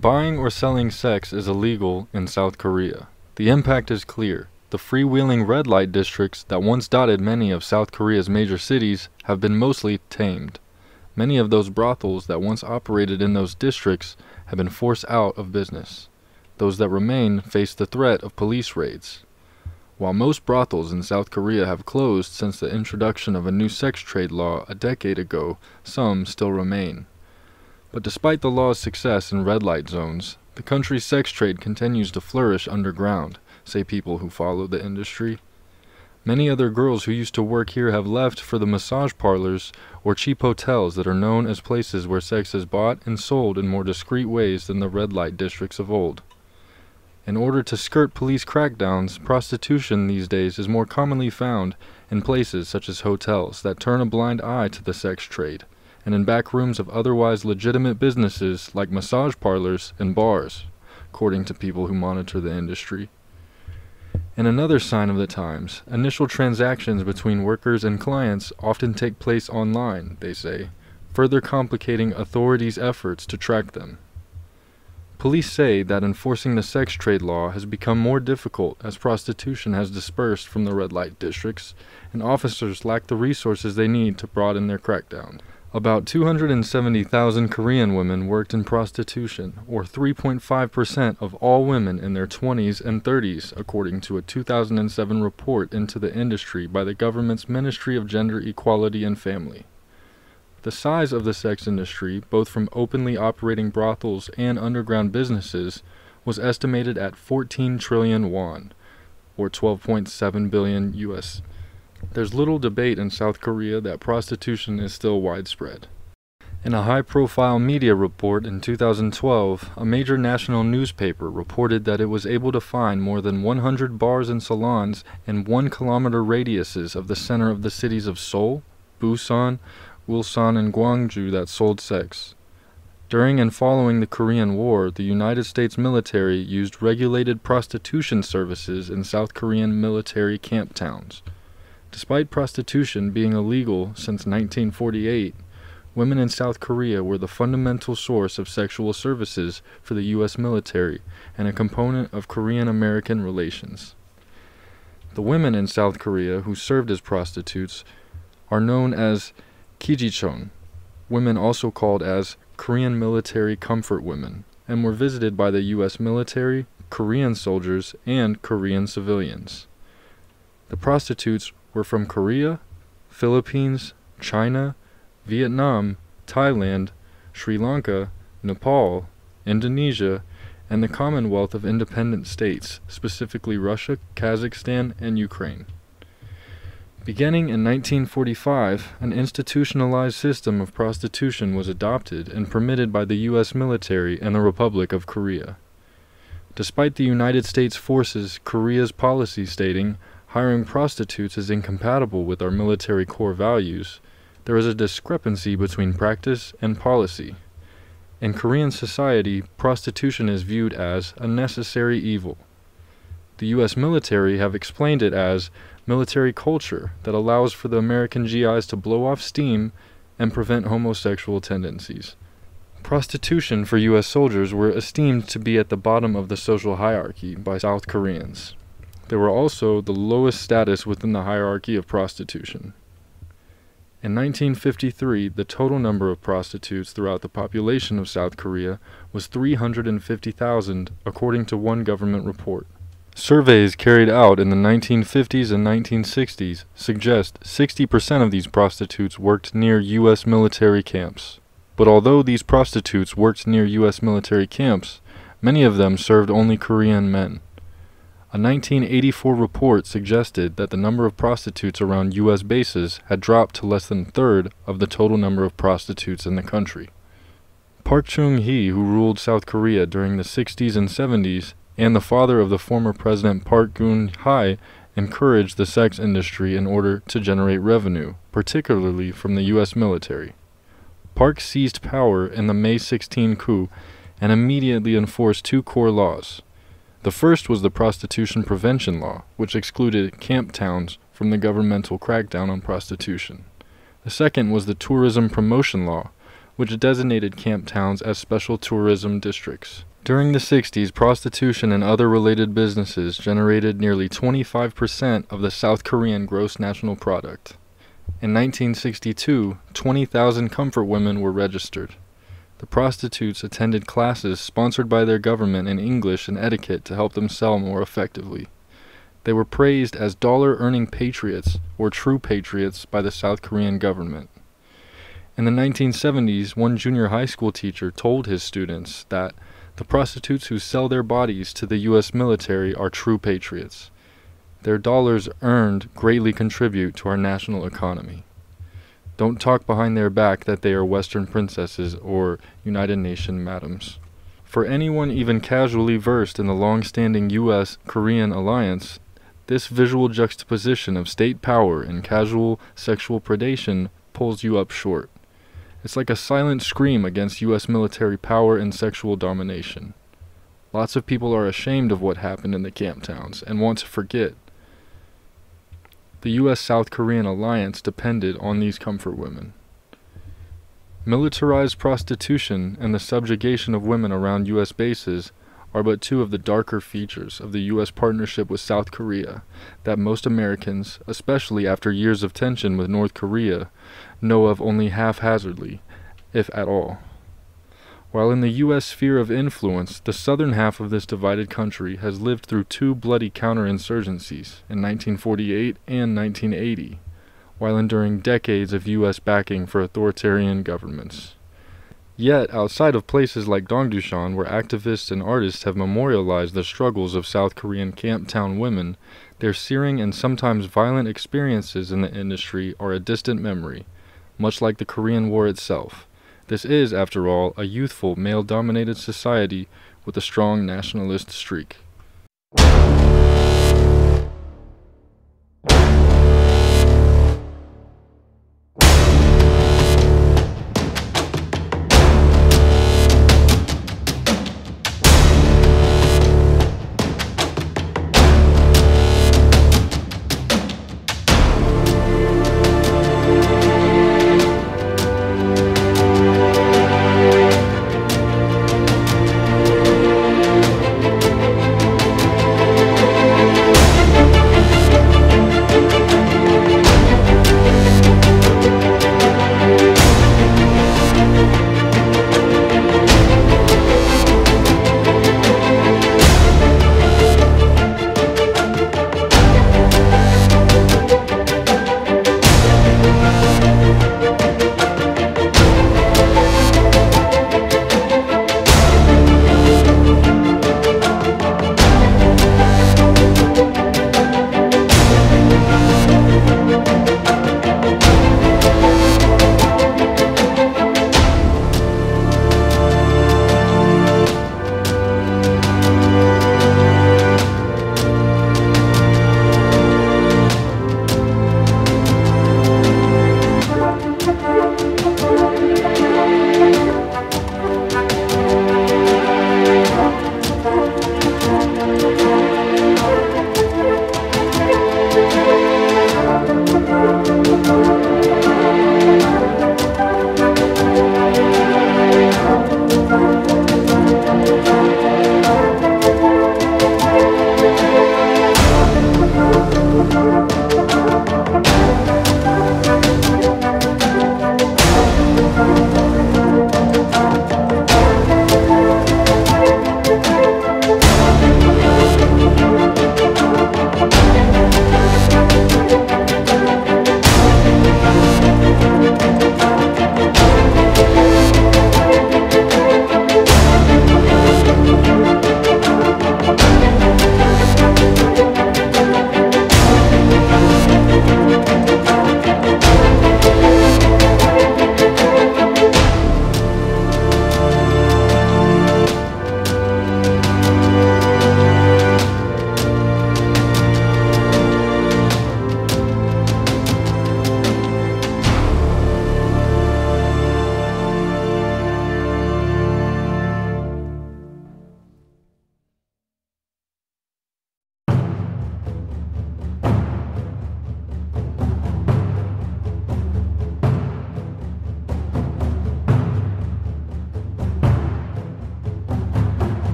Buying or selling sex is illegal in South Korea. The impact is clear. The freewheeling red light districts that once dotted many of South Korea's major cities have been mostly tamed. Many of those brothels that once operated in those districts have been forced out of business. Those that remain face the threat of police raids. While most brothels in South Korea have closed since the introduction of a new sex trade law a decade ago, some still remain. But despite the law's success in red light zones, the country's sex trade continues to flourish underground, say people who follow the industry. Many other girls who used to work here have left for the massage parlors or cheap hotels that are known as places where sex is bought and sold in more discreet ways than the red light districts of old. In order to skirt police crackdowns, prostitution these days is more commonly found in places such as hotels that turn a blind eye to the sex trade and in back rooms of otherwise legitimate businesses like massage parlors and bars, according to people who monitor the industry. And another sign of the times, initial transactions between workers and clients often take place online, they say, further complicating authorities' efforts to track them. Police say that enforcing the sex trade law has become more difficult as prostitution has dispersed from the red light districts, and officers lack the resources they need to broaden their crackdown. About 270,000 Korean women worked in prostitution, or 3.5% of all women in their 20s and 30s, according to a 2007 report into the industry by the government's Ministry of Gender Equality and Family. The size of the sex industry, both from openly operating brothels and underground businesses, was estimated at 14 trillion won, or 12.7 billion US there's little debate in South Korea that prostitution is still widespread. In a high profile media report in 2012, a major national newspaper reported that it was able to find more than 100 bars and salons in one kilometer radiuses of the center of the cities of Seoul, Busan, Ulsan, and Gwangju that sold sex. During and following the Korean War, the United States military used regulated prostitution services in South Korean military camp towns. Despite prostitution being illegal since 1948, women in South Korea were the fundamental source of sexual services for the U.S. military and a component of Korean American relations. The women in South Korea who served as prostitutes are known as Kijichon, women also called as Korean military comfort women, and were visited by the U.S. military, Korean soldiers, and Korean civilians. The prostitutes were from Korea, Philippines, China, Vietnam, Thailand, Sri Lanka, Nepal, Indonesia, and the Commonwealth of Independent States, specifically Russia, Kazakhstan, and Ukraine. Beginning in 1945, an institutionalized system of prostitution was adopted and permitted by the U.S. military and the Republic of Korea. Despite the United States forces Korea's policy stating, hiring prostitutes is incompatible with our military core values, there is a discrepancy between practice and policy. In Korean society, prostitution is viewed as a necessary evil. The U.S. military have explained it as military culture that allows for the American GIs to blow off steam and prevent homosexual tendencies. Prostitution for U.S. soldiers were esteemed to be at the bottom of the social hierarchy by South Koreans. They were also the lowest status within the hierarchy of prostitution. In 1953, the total number of prostitutes throughout the population of South Korea was 350,000, according to one government report. Surveys carried out in the 1950s and 1960s suggest 60% of these prostitutes worked near U.S. military camps. But although these prostitutes worked near U.S. military camps, many of them served only Korean men. A 1984 report suggested that the number of prostitutes around U.S. bases had dropped to less than a third of the total number of prostitutes in the country. Park Chung-hee, who ruled South Korea during the 60s and 70s, and the father of the former President Park Geun-hye, encouraged the sex industry in order to generate revenue, particularly from the U.S. military. Park seized power in the May 16 coup and immediately enforced two core laws the first was the Prostitution Prevention Law, which excluded camp towns from the governmental crackdown on prostitution. The second was the Tourism Promotion Law, which designated camp towns as special tourism districts. During the 60s, prostitution and other related businesses generated nearly 25% of the South Korean gross national product. In 1962, 20,000 comfort women were registered. The prostitutes attended classes sponsored by their government in English and etiquette to help them sell more effectively. They were praised as dollar earning patriots or true patriots by the South Korean government. In the 1970s, one junior high school teacher told his students that the prostitutes who sell their bodies to the U.S. military are true patriots. Their dollars earned greatly contribute to our national economy. Don't talk behind their back that they are Western princesses or United Nation madams. For anyone even casually versed in the long standing U.S. Korean alliance, this visual juxtaposition of state power and casual sexual predation pulls you up short. It's like a silent scream against U.S. military power and sexual domination. Lots of people are ashamed of what happened in the camp towns and want to forget. The U.S. South Korean alliance depended on these comfort women. Militarized prostitution and the subjugation of women around U.S. bases are but two of the darker features of the U.S. partnership with South Korea that most Americans, especially after years of tension with North Korea, know of only haphazardly, if at all. While in the U.S. sphere of influence, the southern half of this divided country has lived through two bloody counterinsurgencies in 1948 and 1980, while enduring decades of U.S. backing for authoritarian governments. Yet, outside of places like Dongducheon, where activists and artists have memorialized the struggles of South Korean camp town women, their searing and sometimes violent experiences in the industry are a distant memory, much like the Korean War itself. This is, after all, a youthful, male dominated society with a strong nationalist streak.